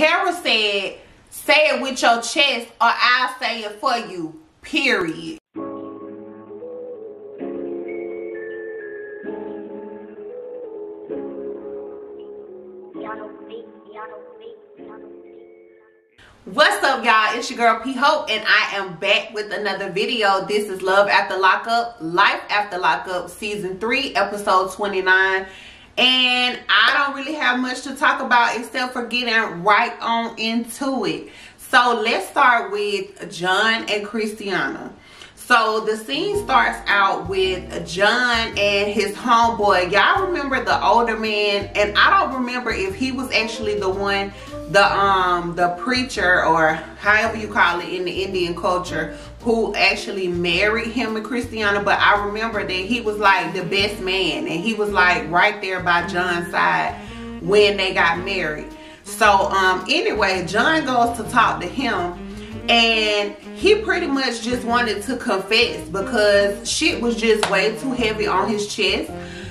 Tara said, say it with your chest or I'll say it for you, period. What's up y'all? It's your girl P Hope and I am back with another video. This is Love After Lockup, Life After Lockup, Season 3, Episode 29. And I don't really have much to talk about except for getting right on into it. So let's start with John and Kristianna. So the scene starts out with John and his homeboy. Y'all remember the older man, and I don't remember if he was actually the one, the um the preacher or however you call it in the Indian culture, who actually married him and Kristianna. But I remember that he was like the best man, and he was like right there by John's side when they got married. So um anyway, John goes to talk to him and he pretty much just wanted to confess because shit was just way too heavy on his chest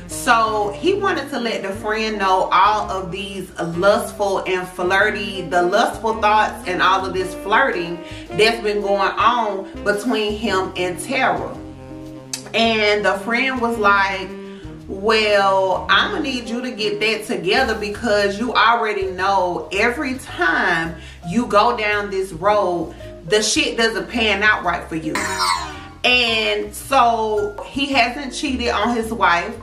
so he wanted to let the friend know all of these lustful and flirty the lustful thoughts and all of this flirting that's been going on between him and tara. And the friend was like well i'm gonna need you to get that together because you already know every time you go down this road the shit doesn't pan out right for you. And so he hasn't cheated on his wife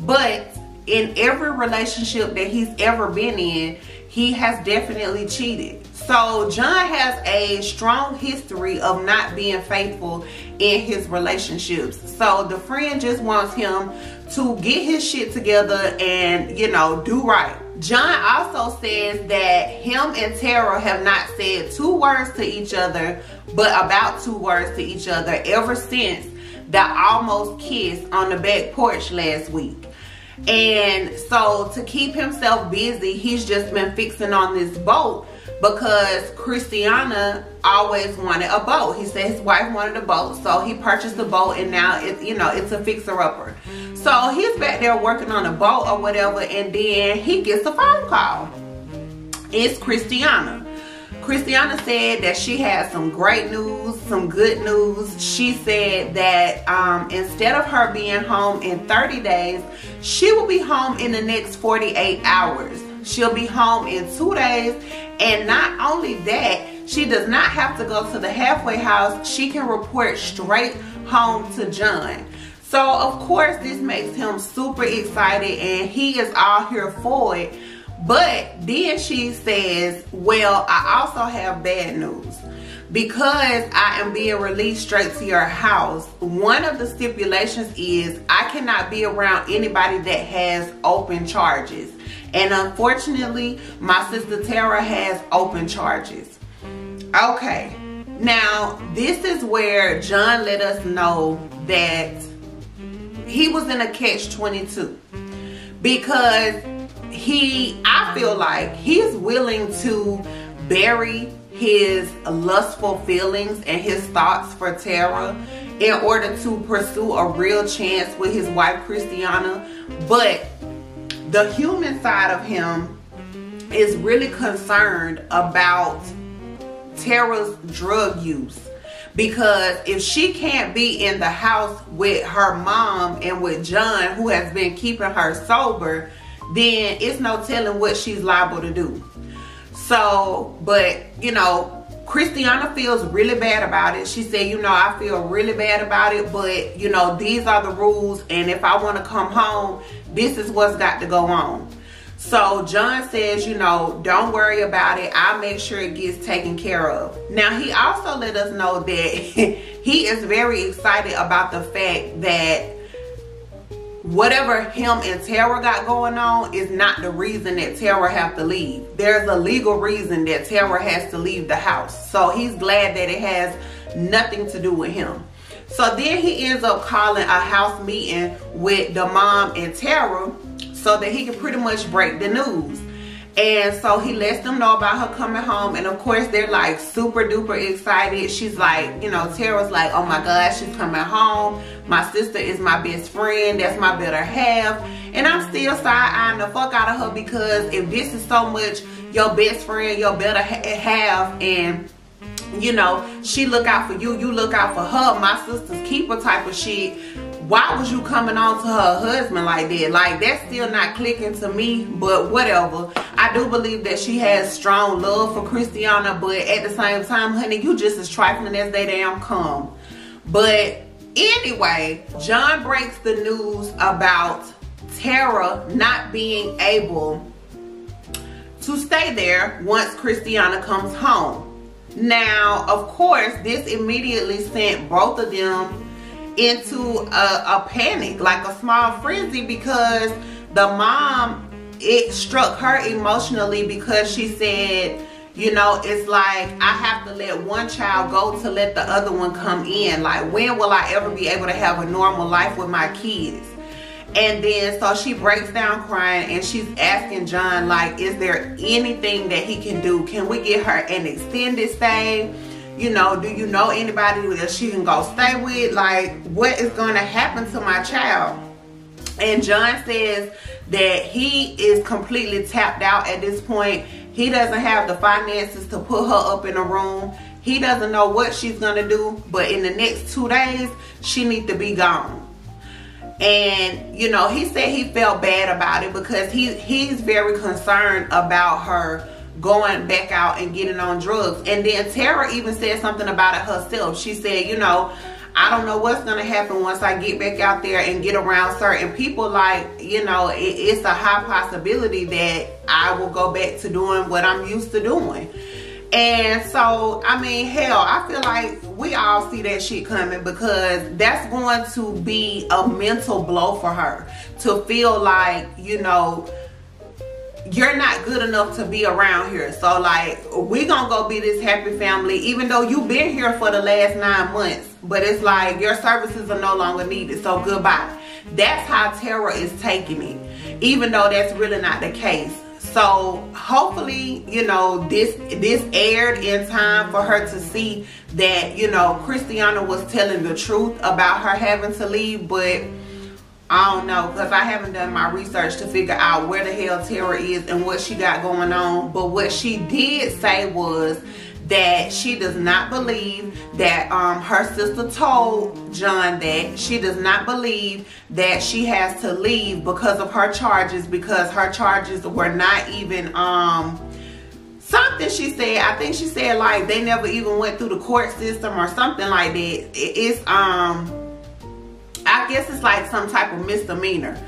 but in every relationship that he's ever been in he has definitely cheated so John has a strong history of not being faithful in his relationships. So the friend just wants him to get his shit together and, you know, do right. John also says that him and Tara have not said two words to each other, but about two words to each other ever since that almost kiss on the back porch last week. And so to keep himself busy, he's just been fixing on this boat because Kristianna always wanted a boat. He said his wife wanted a boat, so he purchased a boat and now it's, you know, it's a fixer-upper. So he's back there working on a boat or whatever and then he gets a phone call. It's Kristianna. Kristianna said that she had some great news, some good news. She said that um, instead of her being home in 30 days, she will be home in the next 48 hours. She'll be home in two days. And not only that, she does not have to go to the halfway house. She can report straight home to John. So of course this makes him super excited and he is all here for it. But then she says, well, I also have bad news. Because I am being released straight to your house, one of the stipulations is I cannot be around anybody that has open charges. And unfortunately, my sister Tara has open charges. Okay, now this is where John let us know that he was in a catch-22 because he, I feel like he's willing to bury his lustful feelings and his thoughts for Tara in order to pursue a real chance with his wife Kristianna. But the human side of him is really concerned about Tara's drug use. Because if she can't be in the house with her mom and with John, who has been keeping her sober, then it's no telling what she's liable to do. So, but you know, Kristianna feels really bad about it. She said, you know, I feel really bad about it, but you know, these are the rules. And if I want to come home, this is what's got to go on. So John says, you know, don't worry about it. I'll make sure it gets taken care of. Now, he also let us know that he is very excited about the fact that whatever him and Tara got going on is not the reason that Tara have to leave. There's a legal reason that Tara has to leave the house. So he's glad that it has nothing to do with him. So then he ends up calling a house meeting with the mom and Tara so that he can pretty much break the news. And so he lets them know about her coming home. And of course, they're like super duper excited. She's like, you know, Tara's like, oh my God, she's coming home. My sister is my best friend. That's my better half. And I'm still side-eyeing the fuck out of her because if this is so much, your best friend, your better half, and you know, she look out for you, you look out for her, my sister's keeper type of shit. Why was you coming on to her husband like that? Like, that's still not clicking to me, but whatever. I do believe that she has strong love for Kristianna, but at the same time, honey, you just as trifling as they damn come. But anyway, John breaks the news about Tara not being able to stay there once Kristianna comes home. Now, of course, this immediately sent both of them into a, a panic, like a small frenzy, because the mom, it struck her emotionally because she said, you know, it's like I have to let one child go to let the other one come in. Like, when will I ever be able to have a normal life with my kids? And then so she breaks down crying and she's asking John, like, is there anything that he can do? Can we get her an extended stay? You know, do you know anybody that she can go stay with? Like, what is going to happen to my child? And John says that he is completely tapped out at this point. He doesn't have the finances to put her up in a room. He doesn't know what she's going to do. But in the next two days, she needs to be gone and you know he said he felt bad about it because he he's very concerned about her going back out and getting on drugs. And then tara even said something about it herself. She said you know i don't know what's gonna happen once i get back out there and get around certain people. Like you know it, it's a high possibility that i will go back to doing what i'm used to doing. And so, I mean, hell, I feel like we all see that shit coming because that's going to be a mental blow for her to feel like, you know, you're not good enough to be around here. So like, we gonna go be this happy family, even though you've been here for the last nine months. But it's like, your services are no longer needed, so goodbye. That's how Tara is taking it, even though that's really not the case. So hopefully, you know, this this aired in time for her to see that, you know, Kristianna was telling the truth about her having to leave, but I don't know because I haven't done my research to figure out where the hell Tara is and what she got going on. But what she did say was that she does not believe that um, her sister told John that. She does not believe that she has to leave because of her charges because her charges were not even um, something she said. I think she said like they never even went through the court system or something like that. It's um I guess it's like some type of misdemeanor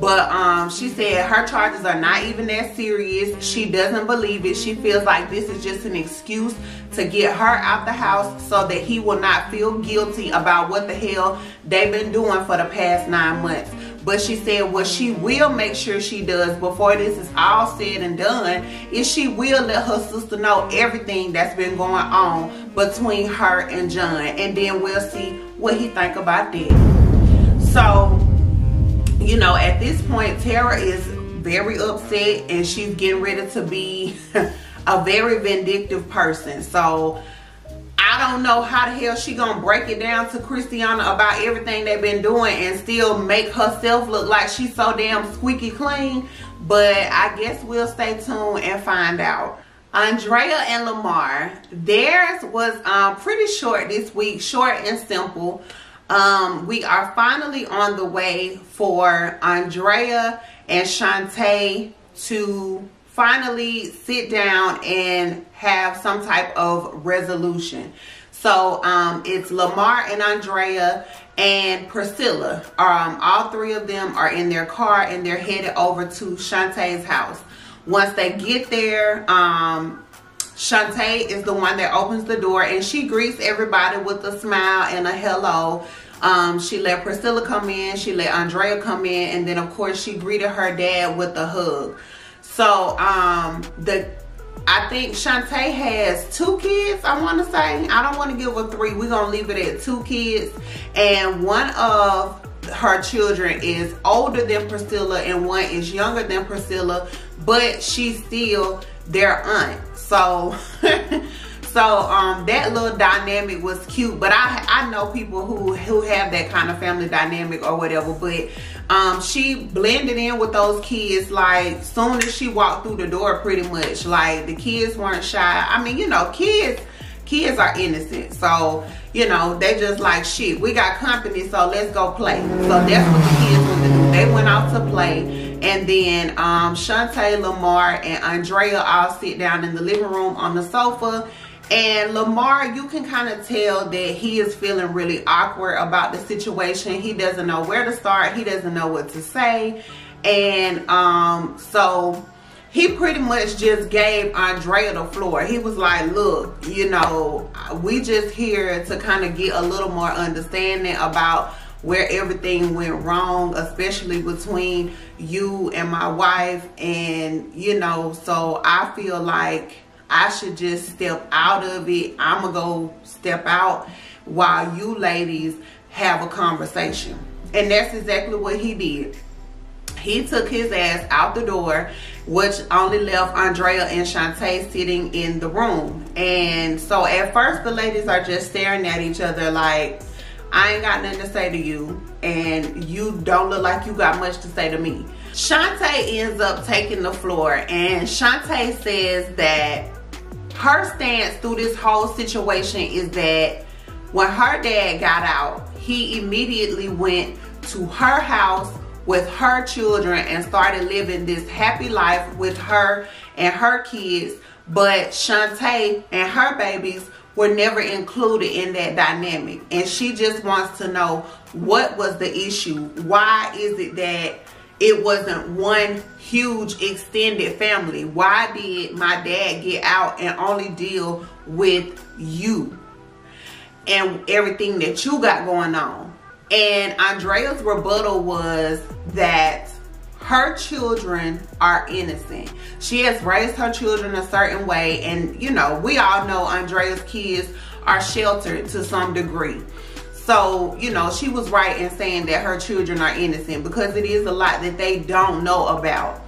but um, she said her charges are not even that serious. She doesn't believe it. She feels like this is just an excuse to get her out the house so that he will not feel guilty about what the hell they've been doing for the past nine months. But she said what she will make sure she does before this is all said and done is she will let her sister know everything that's been going on between her and John. And then we'll see what he think about that. So you know, at this point, Tara is very upset and she's getting ready to be a very vindictive person. So I don't know how the hell she gonna break it down to Kristianna about everything they've been doing and still make herself look like she's so damn squeaky clean. But I guess we'll stay tuned and find out. Andrea and Lamar, theirs was um, pretty short this week, short and simple. Um, we are finally on the way for Andrea and Shantae to finally sit down and have some type of resolution. So um, it's Lamar and Andrea and Priscilla. Um, all three of them are in their car and they're headed over to Shantae's house. Once they get there, um, Shantae is the one that opens the door and she greets everybody with a smile and a hello. Um, she let Priscilla come in, she let Andrea come in, and then of course she greeted her dad with a hug. So um, the I think Shantae has two kids, I want to say. I don't want to give her three. We're going to leave it at two kids. And one of her children is older than Priscilla and one is younger than Priscilla, but she's still their aunt. So so um, that little dynamic was cute but i i know people who who have that kind of family dynamic or whatever but Um, she blended in with those kids like soon as she walked through the door pretty much. Like the kids weren't shy. I mean, you know, kids kids are innocent. So, you know, they just like shit. We got company, so let's go play. So that's what the kids went to do. They went out to play. And then um Shantae, Lamar, and Andrea all sit down in the living room on the sofa and Lamar, you can kind of tell that he is feeling really awkward about the situation. He doesn't know where to start. He doesn't know what to say. And um, so he pretty much just gave Andrea the floor. He was like, look, you know, we just here to kind of get a little more understanding about where everything went wrong, especially between you and my wife. And, you know, so I feel like I should just step out of it. I'm going to go step out while you ladies have a conversation. And that's exactly what he did. He took his ass out the door, which only left Andrea and Shantae sitting in the room. And so at first the ladies are just staring at each other like, I ain't got nothing to say to you. And you don't look like you got much to say to me. Shantae ends up taking the floor and Shantae says that her stance through this whole situation is that when her dad got out, he immediately went to her house with her children and started living this happy life with her and her kids. But Shantae and her babies were never included in that dynamic. And she just wants to know what was the issue? Why is it that it wasn't one huge extended family. Why did my dad get out and only deal with you and everything that you got going on? And Andrea's rebuttal was that her children are innocent. She has raised her children a certain way and you know, we all know Andrea's kids are sheltered to some degree. So, you know, she was right in saying that her children are innocent because it is a lot that they don't know about.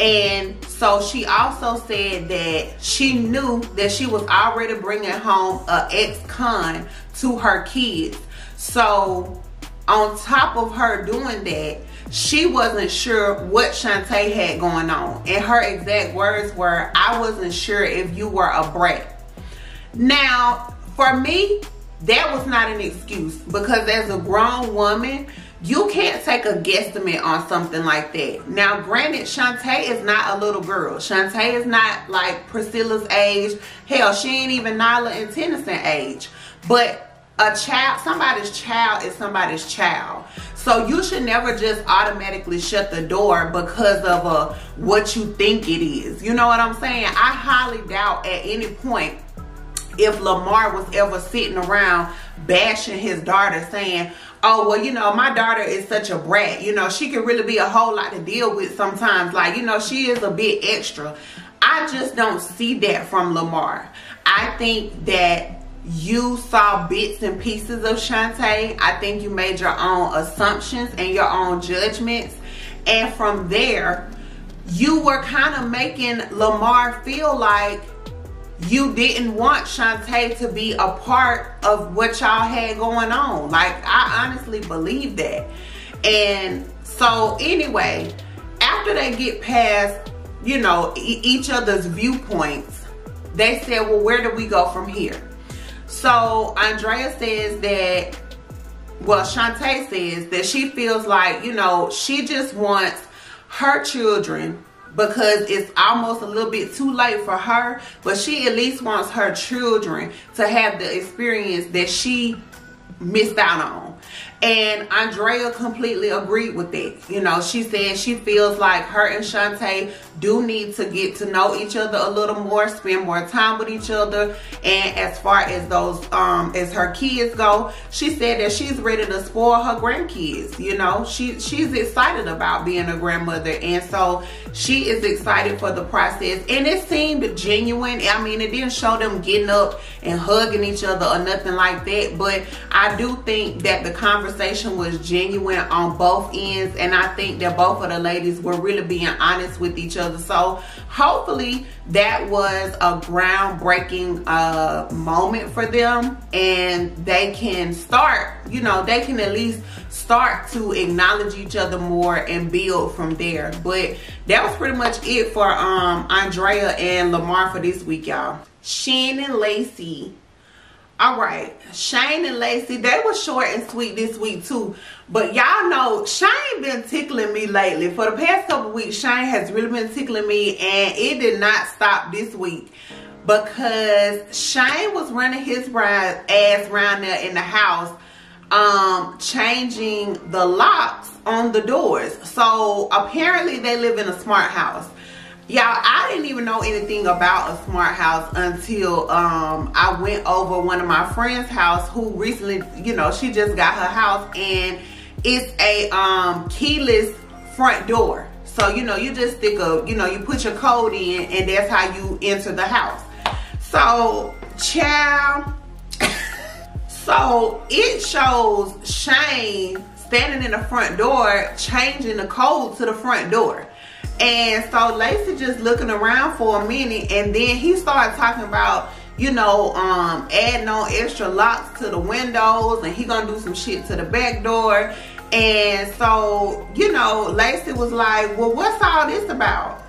And so she also said that she knew that she was already bringing home an ex-con to her kids. So on top of her doing that, she wasn't sure what Shantae had going on. And her exact words were, I wasn't sure if you were a brat. Now, for me, that was not an excuse because as a grown woman, you can't take a guesstimate on something like that. Now, granted, Shantae is not a little girl. Shantae is not like Priscilla's age. Hell, she ain't even Nyla and Tennyson age. But a child, somebody's child is somebody's child. So you should never just automatically shut the door because of a, what you think it is. You know what I'm saying? I highly doubt at any point if Lamar was ever sitting around bashing his daughter saying, oh, well, you know, my daughter is such a brat. You know, she can really be a whole lot to deal with sometimes. Like, you know, she is a bit extra. I just don't see that from Lamar. I think that you saw bits and pieces of Shantae. I think you made your own assumptions and your own judgments. And from there, you were kind of making Lamar feel like you didn't want Shantae to be a part of what y'all had going on. Like, I honestly believe that. And so, anyway, after they get past, you know, e each other's viewpoints, they said, well, where do we go from here? So, Andrea says that, well, Shantae says that she feels like, you know, she just wants her children because it's almost a little bit too late for her but she at least wants her children to have the experience that she missed out on and Andrea completely agreed with that. You know, she said she feels like her and Shantae do need to get to know each other a little more, spend more time with each other. And as far as those, um, as her kids go, she said that she's ready to spoil her grandkids. You know, she she's excited about being a grandmother. And so she is excited for the process. And it seemed genuine. I mean, it didn't show them getting up and hugging each other or nothing like that. But I do think that the conversation conversation was genuine on both ends and I think that both of the ladies were really being honest with each other. So hopefully that was a groundbreaking uh, moment for them and they can start, you know, they can at least start to acknowledge each other more and build from there. But that was pretty much it for um, Andrea and Lamar for this week, y'all. Shane and Lacey all right, Shane and Lacey, they were short and sweet this week too. But y'all know Shane been tickling me lately. For the past couple weeks, Shane has really been tickling me and it did not stop this week. Because Shane was running his ass around there in the house um, changing the locks on the doors. So apparently they live in a smart house y'all i didn't even know anything about a smart house until um, i went over one of my friends house who recently you know she just got her house and it's a um, keyless front door. So you know you just stick a you know you put your code in and that's how you enter the house. So child so it shows shane standing in the front door changing the code to the front door and so Lacey just looking around for a minute and then he started talking about, you know, um, adding on extra locks to the windows and he gonna do some shit to the back door. And so, you know, Lacey was like, well, what's all this about?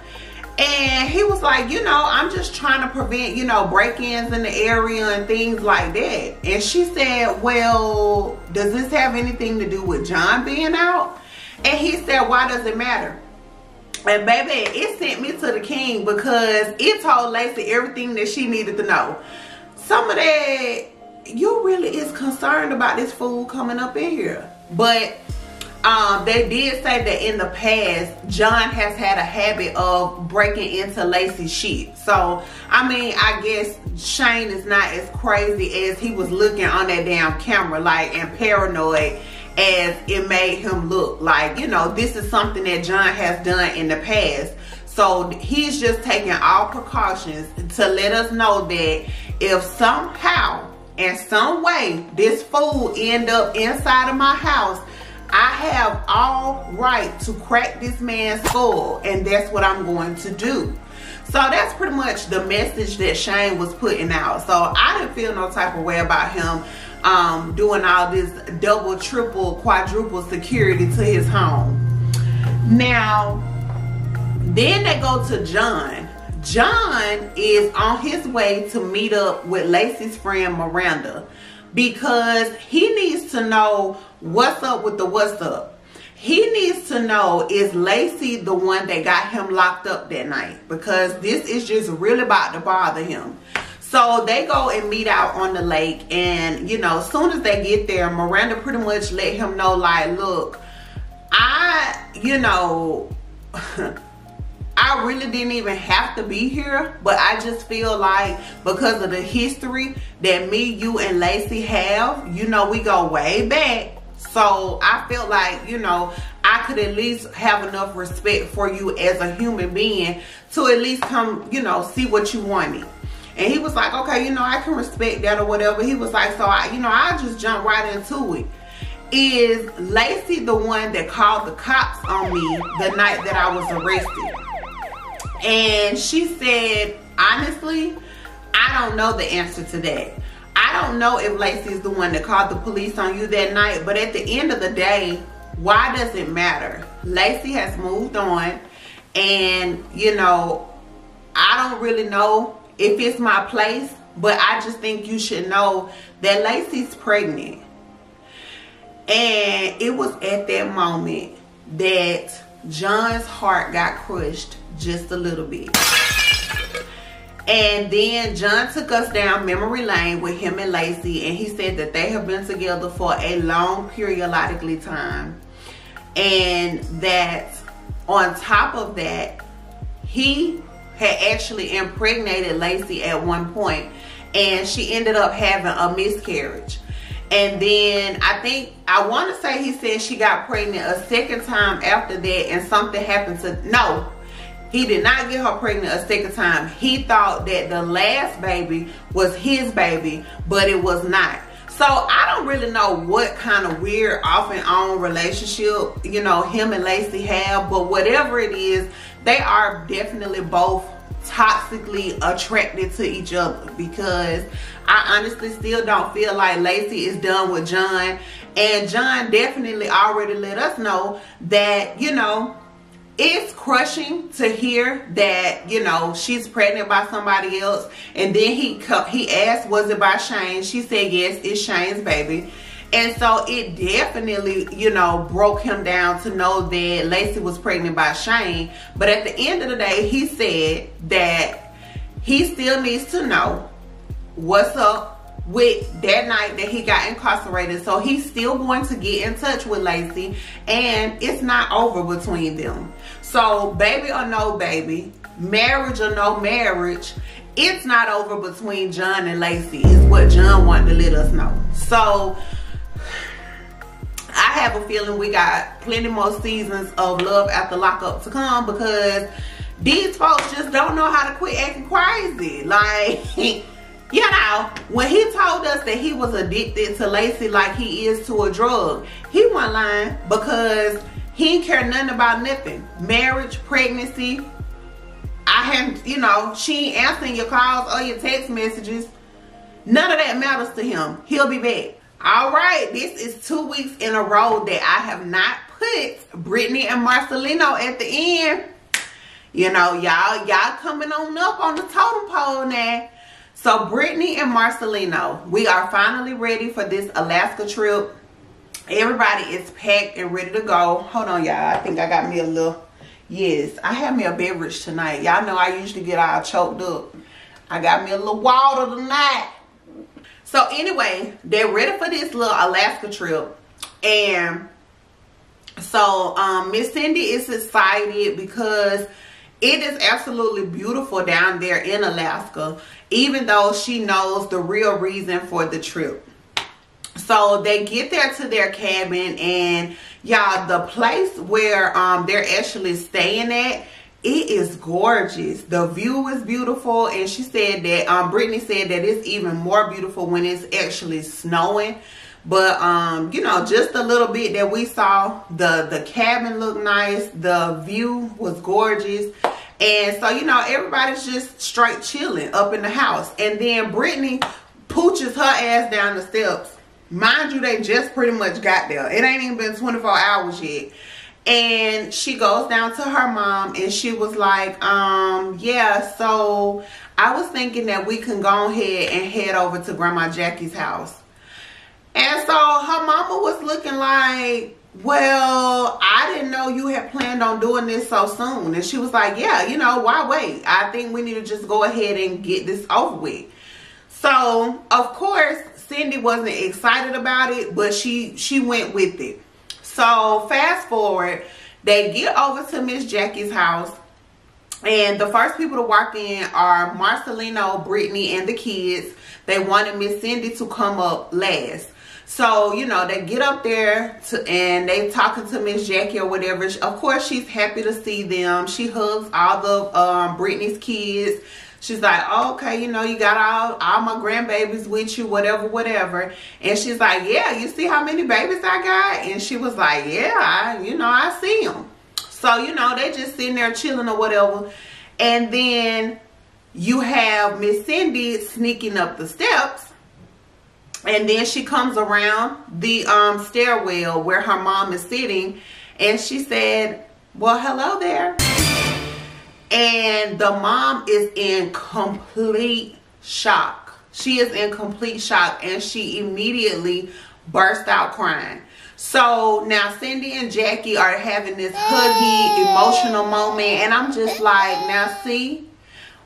And he was like, you know, I'm just trying to prevent, you know, break-ins in the area and things like that. And she said, well, does this have anything to do with John being out? And he said, why does it matter? And baby, it sent me to the king because it told Lacey everything that she needed to know. Some of that, you really is concerned about this fool coming up in here. But um, they did say that in the past, John has had a habit of breaking into Lacey's shit. So, I mean, I guess Shane is not as crazy as he was looking on that damn camera, like, and paranoid as it made him look. Like you know this is something that John has done in the past. So he's just taking all precautions to let us know that if somehow and some way this fool end up inside of my house I have all right to crack this man's skull and that's what I'm going to do. So that's pretty much the message that Shane was putting out. So I didn't feel no type of way about him um, doing all this double, triple, quadruple security to his home. Now, then they go to John. John is on his way to meet up with Lacey's friend Miranda because he needs to know what's up with the what's up. He needs to know is Lacey the one that got him locked up that night because this is just really about to bother him. So they go and meet out on the lake and, you know, as soon as they get there, Miranda pretty much let him know like, look, I, you know, I really didn't even have to be here, but I just feel like because of the history that me, you, and Lacey have, you know, we go way back. So I felt like, you know, I could at least have enough respect for you as a human being to at least come, you know, see what you wanted. And he was like, okay, you know, I can respect that or whatever. He was like, so I, you know, I just jump right into it. Is Lacey the one that called the cops on me the night that I was arrested? And she said, honestly, I don't know the answer to that. I don't know if Lacey is the one that called the police on you that night, but at the end of the day, why does it matter? Lacey has moved on and, you know, I don't really know if it's my place, but I just think you should know that Lacey's pregnant. And it was at that moment that John's heart got crushed just a little bit. And then John took us down memory lane with him and Lacey and he said that they have been together for a long periodically time. And that on top of that, he had actually impregnated Lacey at one point and she ended up having a miscarriage. And then I think, I want to say he said she got pregnant a second time after that and something happened to, no, he did not get her pregnant a second time. He thought that the last baby was his baby, but it was not. So I don't really know what kind of weird off and on relationship, you know, him and Lacey have, but whatever it is, they are definitely both toxically attracted to each other because I honestly still don't feel like Lacey is done with John. And John definitely already let us know that, you know, it's crushing to hear that you know she's pregnant by somebody else. And then he he asked was it by Shane? She said yes it's Shane's baby and so it definitely you know broke him down to know that Lacey was pregnant by Shane but at the end of the day he said that he still needs to know what's up with that night that he got incarcerated. So he's still going to get in touch with Lacey and it's not over between them. So baby or no baby, marriage or no marriage, it's not over between John and Lacey is what John wanted to let us know. So I have a feeling we got plenty more seasons of Love After Lockup to come because these folks just don't know how to quit acting crazy. Like you know, when he told us that he was addicted to Lacey like he is to a drug, he wasn't lying because he didn't care nothing about nothing. Marriage, pregnancy. I haven't, you know, she ain't answering your calls or your text messages. None of that matters to him. He'll be back. All right, this is two weeks in a row that I have not put Brittany and Marcelino at the end. You know, y'all, y'all coming on up on the totem pole now. So Brittany and Marcelino, we are finally ready for this Alaska trip. Everybody is packed and ready to go. Hold on, y'all. I think I got me a little, yes, I have me a beverage tonight. Y'all know I usually get all choked up. I got me a little water tonight. So anyway, they're ready for this little Alaska trip. And so um, Miss Cindy is excited because it is absolutely beautiful down there in Alaska even though she knows the real reason for the trip. So they get there to their cabin and y'all, the place where um, they're actually staying at, it is gorgeous. The view is beautiful and she said that, um, Brittany said that it's even more beautiful when it's actually snowing. But, um, you know, just a little bit that we saw, the, the cabin looked nice. The view was gorgeous. And so, you know, everybody's just straight chilling up in the house. And then Brittany pooches her ass down the steps. Mind you, they just pretty much got there. It ain't even been 24 hours yet. And she goes down to her mom and she was like, um, yeah, so I was thinking that we can go ahead and head over to Grandma Jackie's house. And so her mama was looking like, well, I didn't know you had planned on doing this so soon. And she was like, yeah, you know, why wait? I think we need to just go ahead and get this over with. So, of course, Cindy wasn't excited about it, but she, she went with it. So, fast forward, they get over to Miss Jackie's house. And the first people to walk in are Marcelino, Brittany, and the kids. They wanted Miss Cindy to come up last. So, you know, they get up there to, and they talking to Miss Jackie or whatever. Of course, she's happy to see them. She hugs all the um, Brittany's kids. She's like, oh, okay, you know, you got all, all my grandbabies with you, whatever, whatever. And she's like, yeah, you see how many babies I got? And she was like, yeah, I, you know, I see them. So, you know, they just sitting there chilling or whatever. And then you have Miss Cindy sneaking up the steps and then she comes around the um, stairwell where her mom is sitting and she said well hello there and the mom is in complete shock she is in complete shock and she immediately burst out crying so now Cindy and Jackie are having this huggy emotional moment and I'm just like now see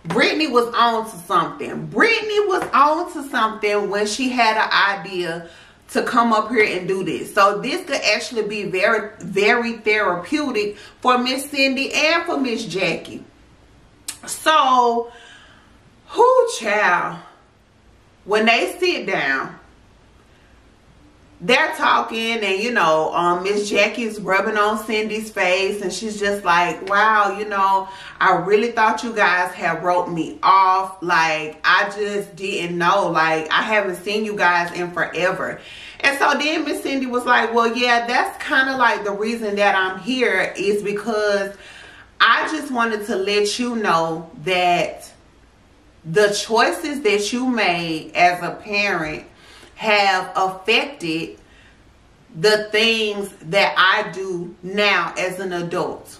Brittany was on to something. Brittany was on to something when she had an idea to come up here and do this. So this could actually be very, very therapeutic for Miss Cindy and for Miss Jackie. So, who child, when they sit down, they're talking and you know um miss jackie's rubbing on cindy's face and she's just like wow you know i really thought you guys had wrote me off. Like i just didn't know. Like i haven't seen you guys in forever. And so then miss cindy was like well yeah that's kind of like the reason that i'm here is because i just wanted to let you know that the choices that you made as a parent have affected the things that I do now as an adult.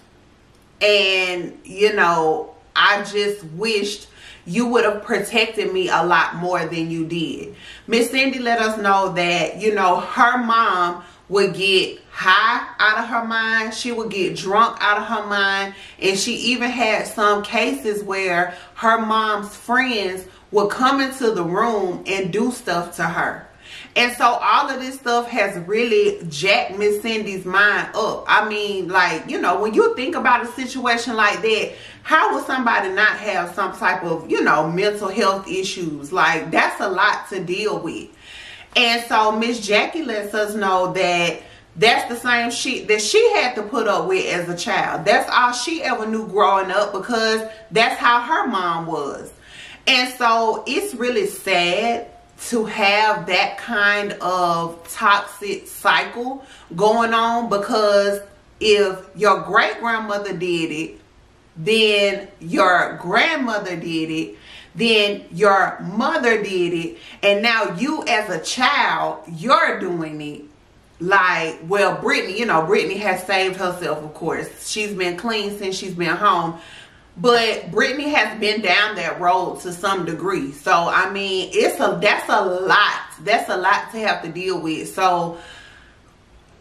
And, you know, I just wished you would have protected me a lot more than you did. Miss Cindy let us know that, you know, her mom would get high out of her mind. She would get drunk out of her mind. And she even had some cases where her mom's friends would come into the room and do stuff to her. And so all of this stuff has really jacked Miss Cindy's mind up. I mean, like, you know, when you think about a situation like that, how would somebody not have some type of, you know, mental health issues? Like, that's a lot to deal with. And so Miss Jackie lets us know that that's the same shit that she had to put up with as a child. That's all she ever knew growing up because that's how her mom was. And so it's really sad to have that kind of toxic cycle going on because if your great grandmother did it, then your grandmother did it, then your mother did it, and now you as a child, you're doing it. Like, well, Brittany, you know, Brittany has saved herself, of course. She's been clean since she's been home. But Brittany has been down that road to some degree. So I mean, it's a that's a lot. That's a lot to have to deal with. So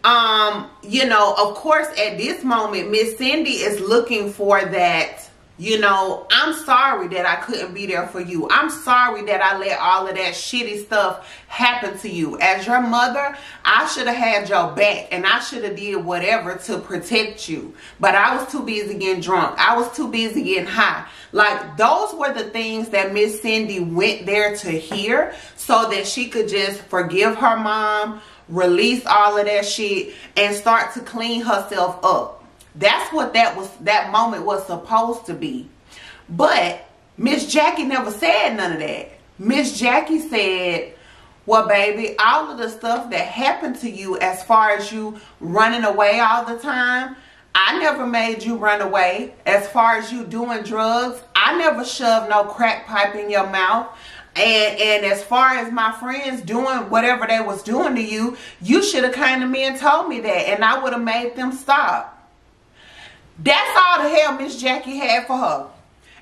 um, you know, of course at this moment, Miss Cindy is looking for that you know, I'm sorry that I couldn't be there for you. I'm sorry that I let all of that shitty stuff happen to you. As your mother, I should have had your back and I should have did whatever to protect you. But I was too busy getting drunk. I was too busy getting high. Like those were the things that Miss Cindy went there to hear so that she could just forgive her mom, release all of that shit and start to clean herself up. That's what that was that moment was supposed to be. But Miss Jackie never said none of that. Miss Jackie said, well, baby, all of the stuff that happened to you as far as you running away all the time, I never made you run away. As far as you doing drugs, I never shoved no crack pipe in your mouth. And and as far as my friends doing whatever they was doing to you, you should have came to me and told me that and I would have made them stop. That's all the hell Miss Jackie had for her.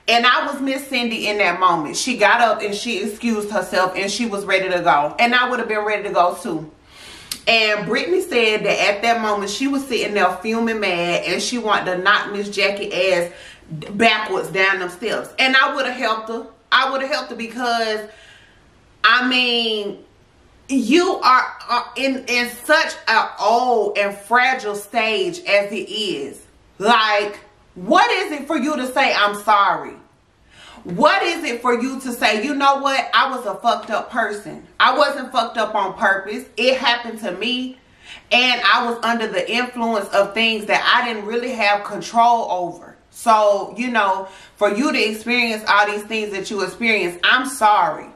And I was Miss Cindy in that moment. She got up and she excused herself and she was ready to go. And I would have been ready to go too. And Brittany said that at that moment she was sitting there fuming mad and she wanted to knock Miss Jackie ass backwards down them steps. And I would have helped her. I would have helped her because, I mean, you are, in, in such an old and fragile stage as it is like, what is it for you to say, I'm sorry? What is it for you to say, you know what? I was a fucked up person. I wasn't fucked up on purpose. It happened to me. And I was under the influence of things that I didn't really have control over. So, you know, for you to experience all these things that you experienced, I'm sorry.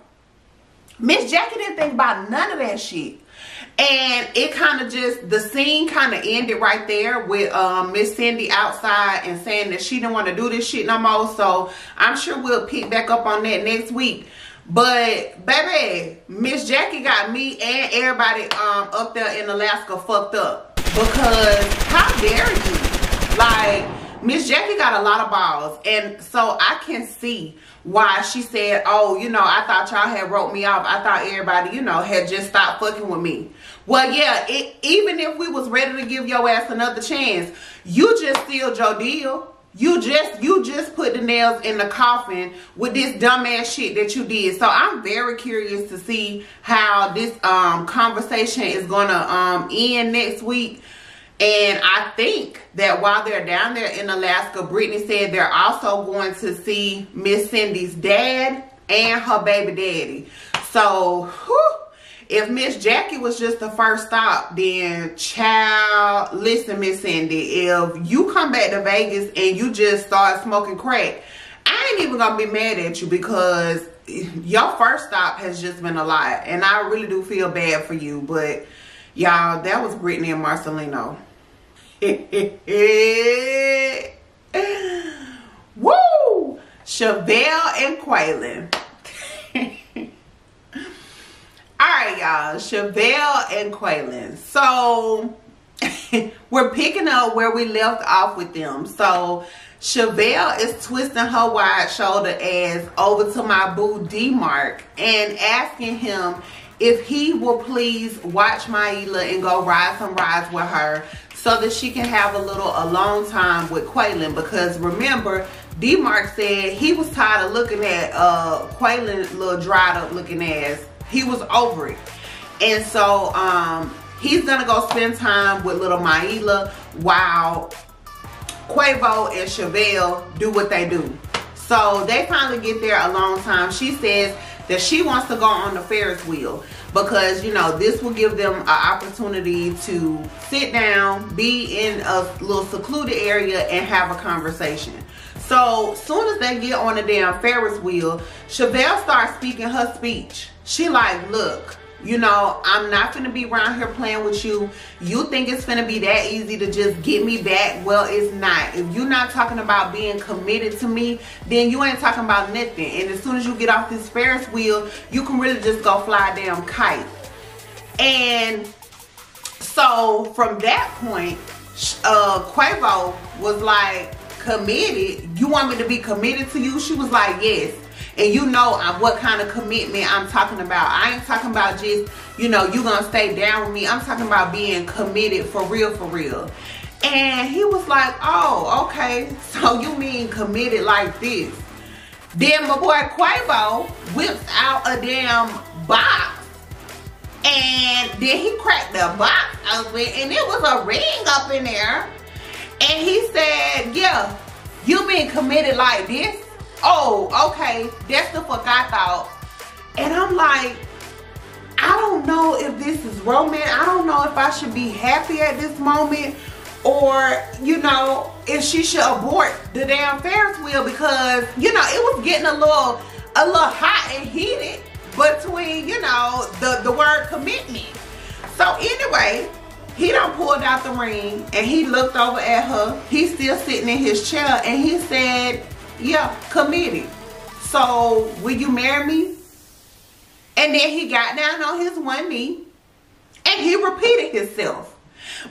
Miss Jackie didn't think about none of that shit. And it kind of just, the scene kind of ended right there with um, Miss Cindy outside and saying that she didn't want to do this shit no more. So I'm sure we'll pick back up on that next week. But baby, Miss Jackie got me and everybody um, up there in Alaska fucked up. Because how dare you? Like, Miss Jackie got a lot of balls. And so I can see why she said, oh, you know, I thought y'all had wrote me off. I thought everybody, you know, had just stopped fucking with me. Well, yeah, it, even if we was ready to give your ass another chance, you just sealed your deal. You just you just put the nails in the coffin with this dumbass shit that you did. So I'm very curious to see how this um conversation is gonna um end next week and I think that while they're down there in Alaska, Brittany said they're also going to see Miss Cindy's dad and her baby daddy. So, whew, If Miss Jackie was just the first stop, then child, listen, Miss Cindy, if you come back to Vegas and you just start smoking crack, I ain't even gonna be mad at you because your first stop has just been a lot. And I really do feel bad for you. But y'all, that was Brittany and Marcelino. Woo! Shavel and Quaylon. Alright, y'all. Shavel and Quaylon. So, we're picking up where we left off with them. So, Shavel is twisting her wide shoulder ass over to my boo D-Mark and asking him if he will please watch Maila and go ride some rides with her so that she can have a little alone time with Quaylon because remember D-Mark said he was tired of looking at uh Quaylon's little dried up looking ass. He was over it. And so um he's gonna go spend time with little Maila while Quavo and Shavel do what they do. So they finally get there a long time. She says that she wants to go on the Ferris wheel because, you know, this will give them an opportunity to sit down, be in a little secluded area and have a conversation. So soon as they get on the damn Ferris wheel, Shavel starts speaking her speech. She like, look, you know, I'm not gonna be around here playing with you. You think it's gonna be that easy to just get me back? Well, it's not. If you're not talking about being committed to me, then you ain't talking about nothing. And as soon as you get off this Ferris wheel, you can really just go fly a damn kite. And so from that point, uh, Quavo was like, committed? You want me to be committed to you? She was like, yes and you know uh, what kind of commitment I'm talking about. I ain't talking about just, you know, you gonna stay down with me. I'm talking about being committed for real, for real. And he was like, oh, okay, so you mean committed like this. Then my boy Quavo whips out a damn box. And then he cracked the box open and it was a ring up in there. And he said, yeah, you been committed like this? Oh, okay, that's the fuck I thought. And I'm like, I don't know if this is romance. I don't know if I should be happy at this moment or, you know, if she should abort the damn Ferris wheel because, you know, it was getting a little, a little hot and heated between, you know, the, the word commitment. So anyway, he done pulled out the ring and he looked over at her. He's still sitting in his chair and he said, yeah, committed. So, will you marry me? And then he got down on his one knee and he repeated himself.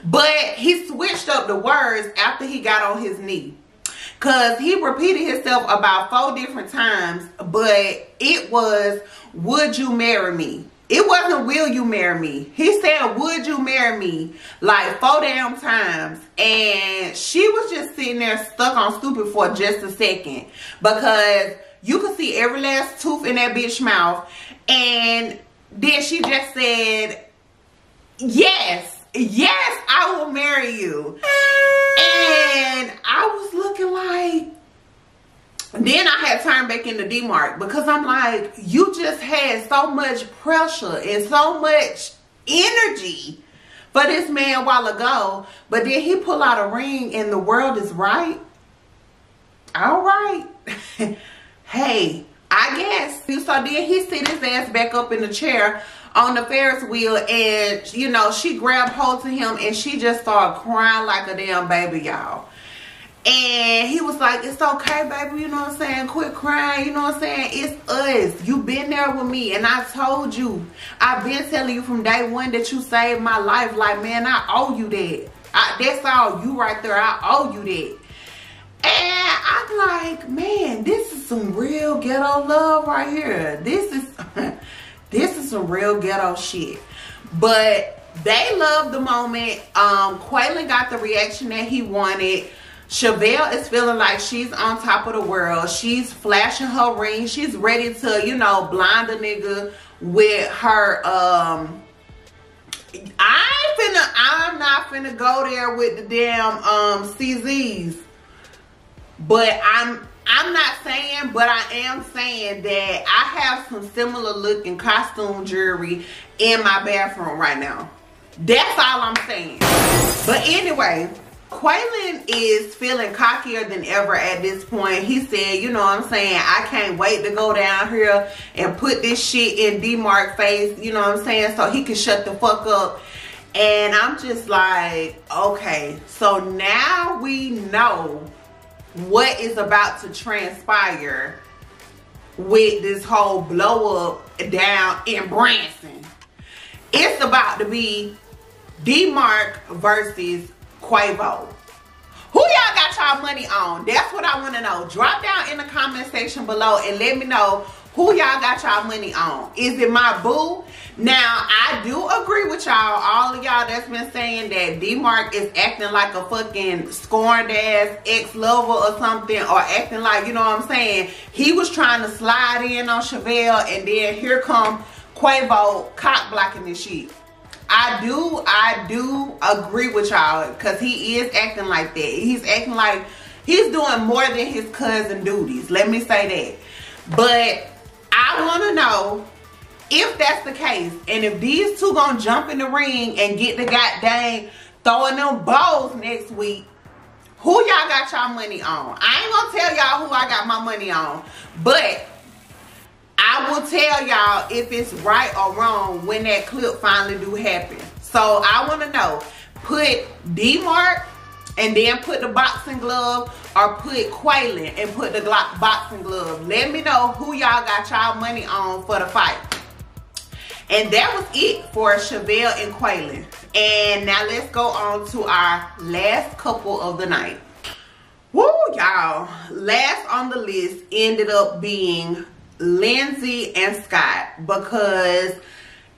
But he switched up the words after he got on his knee. Cause he repeated himself about four different times, but it was, would you marry me? It wasn't will you marry me. He said, would you marry me? Like four damn times. And she was just sitting there stuck on stupid for just a second. Because you could see every last tooth in that bitch mouth. And then she just said, yes, yes, I will marry you. And I was looking like, then I had turned back into D-Mark because I'm like, you just had so much pressure and so much energy for this man a while ago. But then he pull out a ring and the world is right. All right. hey, I guess. So then he sit his ass back up in the chair on the Ferris wheel and, you know, she grabbed hold to him and she just started crying like a damn baby, y'all. And he was like, it's okay, baby, you know what I'm saying? Quit crying, you know what I'm saying? It's us. You've been there with me. And I told you, I've been telling you from day one that you saved my life. Like, man, I owe you that. I, that's all you right there. I owe you that. And I'm like, man, this is some real ghetto love right here. This is, this is some real ghetto shit. But they loved the moment. Um, Quaylon got the reaction that he wanted. Shavel is feeling like she's on top of the world. She's flashing her ring. She's ready to, you know, blind a nigga with her, um, I finna, I'm not finna go there with the damn, um, CZs. But I'm, I'm not saying, but I am saying that I have some similar looking costume jewelry in my bathroom right now. That's all I'm saying. But anyway, Quaylon is feeling cockier than ever at this point. He said, you know what I'm saying, I can't wait to go down here and put this shit in D-Mark face, you know what I'm saying, so he can shut the fuck up. And I'm just like, okay, so now we know what is about to transpire with this whole blow up down in Branson. It's about to be D-Mark versus Quavo. Who y'all got y'all money on? That's what I want to know. Drop down in the comment section below and let me know who y'all got y'all money on. Is it my boo? Now, I do agree with y'all, all of y'all that's been saying that D-Mark is acting like a fucking scorned ass ex-lover or something, or acting like, you know what I'm saying, he was trying to slide in on Shavel, and then here come Quavo cock blocking this shit. I do, I do agree with y'all, because he is acting like that. He's acting like he's doing more than his cousin duties. Let me say that. But I want to know if that's the case, and if these two gonna jump in the ring and get the goddamn throwing them balls next week, who y'all got y'all money on? I ain't gonna tell y'all who I got my money on, but I will tell y'all if it's right or wrong when that clip finally do happen. So I want to know, put D-Mark and then put the boxing glove or put Quaylon and put the boxing glove. Let me know who y'all got y'all money on for the fight. And that was it for Shavel and Quaylon. And now let's go on to our last couple of the night. Woo, y'all. Last on the list ended up being Lindsay and Scott because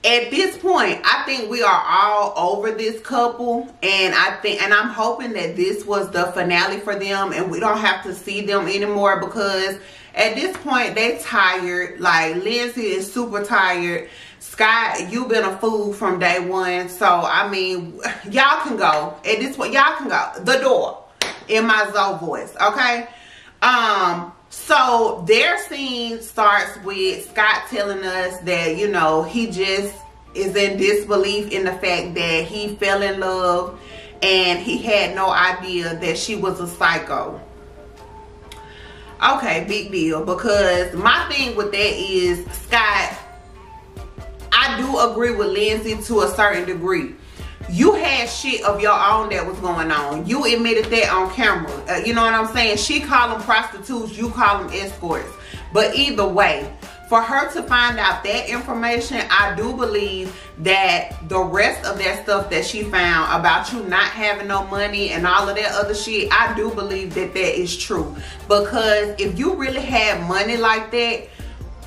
at this point I think we are all over this couple and I think and I'm hoping that this was the finale for them and we don't have to see them anymore because at this point they tired. Like Lindsay is super tired. Scott you've been a fool from day one. So I mean y'all can go. At this point y'all can go. The door. In my Zoe voice okay? Um so their scene starts with Scott telling us that, you know, he just is in disbelief in the fact that he fell in love and he had no idea that she was a psycho. Okay, big deal. Because my thing with that is, Scott, I do agree with Lindsay to a certain degree you had shit of your own that was going on. You admitted that on camera. Uh, you know what I'm saying? She call them prostitutes, you call them escorts. But either way, for her to find out that information, I do believe that the rest of that stuff that she found about you not having no money and all of that other shit, I do believe that that is true. Because if you really had money like that,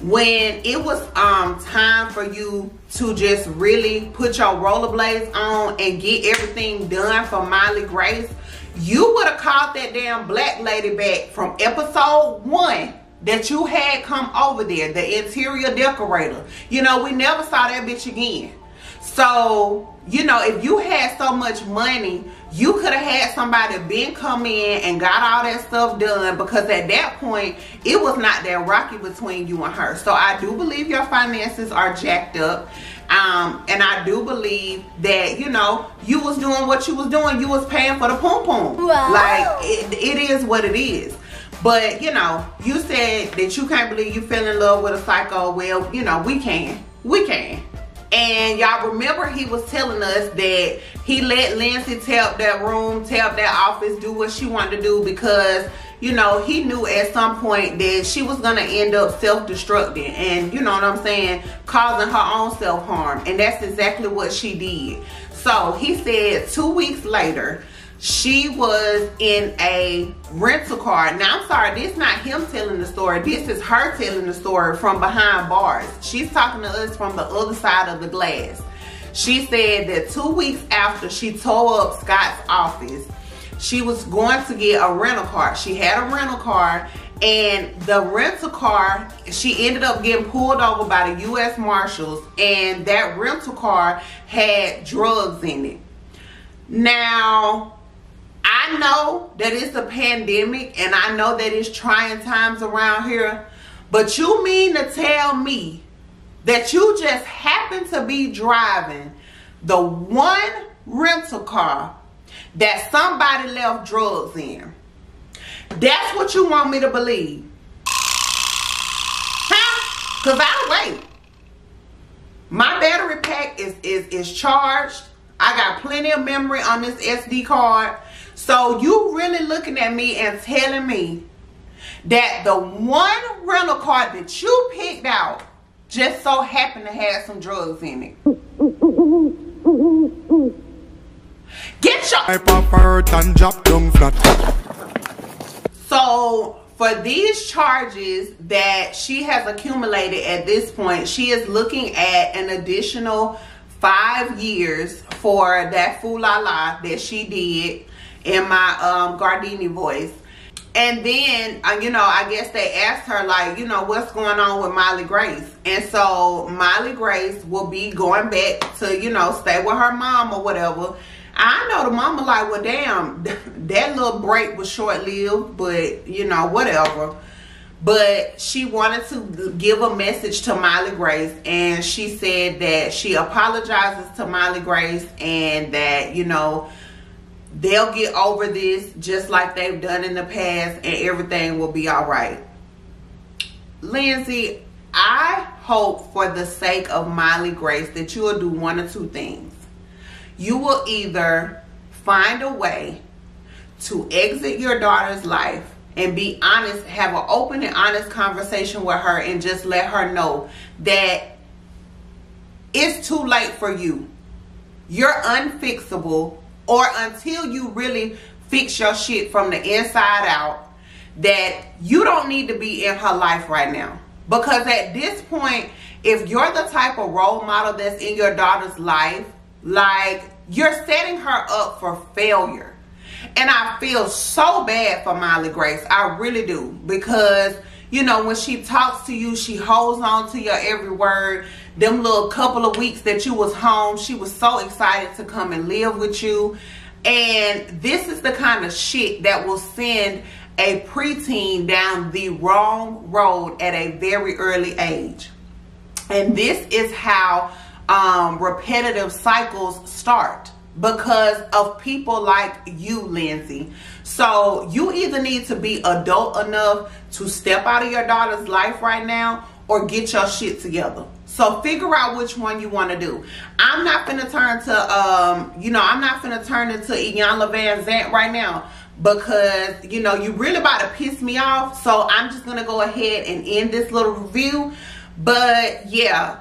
when it was um time for you to just really put your rollerblades on and get everything done for Miley Grace, you would have called that damn black lady back from episode one that you had come over there, the interior decorator. You know, we never saw that bitch again. So, you know, if you had so much money, you could have had somebody been come in and got all that stuff done because at that point, it was not that rocky between you and her. So I do believe your finances are jacked up. Um, and I do believe that, you know, you was doing what you was doing. You was paying for the poom poom. Wow. Like, it, it is what it is. But, you know, you said that you can't believe you fell in love with a psycho. Well, you know, we can. We can. And y'all remember he was telling us that he let Lindsay tap that room, tap that office, do what she wanted to do because, you know, he knew at some point that she was going to end up self-destructing and, you know what I'm saying, causing her own self-harm. And that's exactly what she did. So he said two weeks later, she was in a rental car. Now, I'm sorry, this is not him telling the story. This is her telling the story from behind bars. She's talking to us from the other side of the glass. She said that two weeks after she tore up Scott's office, she was going to get a rental car. She had a rental car and the rental car, she ended up getting pulled over by the U.S. Marshals and that rental car had drugs in it. Now, I know that it's a pandemic and I know that it's trying times around here, but you mean to tell me that you just happen to be driving the one rental car that somebody left drugs in. That's what you want me to believe. Huh? Because I'll wait. My battery pack is, is, is charged. I got plenty of memory on this SD card. So you really looking at me and telling me that the one rental car that you picked out just so happened to have some drugs in it. Get your and drop down flat. So for these charges that she has accumulated at this point, she is looking at an additional five years for that fool la la that she did in my um, Gardini voice. And then, uh, you know, I guess they asked her, like, you know, what's going on with Miley Grace? And so Miley Grace will be going back to, you know, stay with her mom or whatever. I know the mama like, well, damn, that little break was short-lived, but, you know, whatever. But she wanted to give a message to Miley Grace, and she said that she apologizes to Miley Grace and that, you know, they'll get over this just like they've done in the past and everything will be all right. Lindsay, I hope for the sake of Miley Grace that you will do one or two things. You will either find a way to exit your daughter's life and be honest, have an open and honest conversation with her and just let her know that it's too late for you. You're unfixable or until you really fix your shit from the inside out that you don't need to be in her life right now. Because at this point, if you're the type of role model that's in your daughter's life, like you're setting her up for failure. And I feel so bad for Miley Grace. I really do. Because, you know, when she talks to you, she holds on to your every word them little couple of weeks that you was home she was so excited to come and live with you and this is the kind of shit that will send a preteen down the wrong road at a very early age and this is how um, repetitive cycles start because of people like you, Lindsay. So you either need to be adult enough to step out of your daughter's life right now or get your shit together. So figure out which one you want to do. I'm not going to turn to, um, you know, I'm not to turn into Iyanla Vanzant right now because, you know, you really about to piss me off. So I'm just going to go ahead and end this little review. But yeah,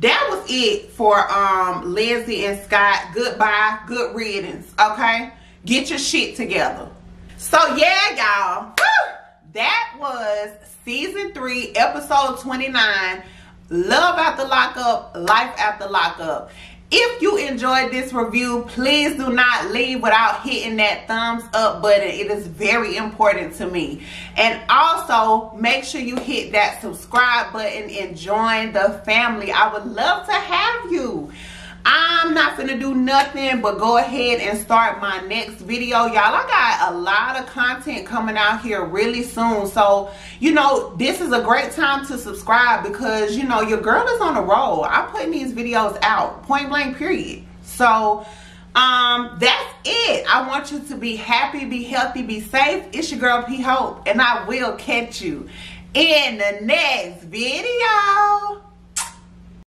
that was it for um, Lindsay and Scott. Goodbye. Good riddance. Okay? Get your shit together. So yeah, y'all. That was season 3, episode 29 love after lockup life after lockup. If you enjoyed this review please do not leave without hitting that thumbs up button. It is very important to me. And also make sure you hit that subscribe button and join the family. I would love to have you I'm not gonna do nothing but go ahead and start my next video. Y'all, I got a lot of content coming out here really soon. So, you know, this is a great time to subscribe because, you know, your girl is on a roll. I'm putting these videos out, point blank, period. So, um, that's it. I want you to be happy, be healthy, be safe. It's your girl, P. Hope, and I will catch you in the next video.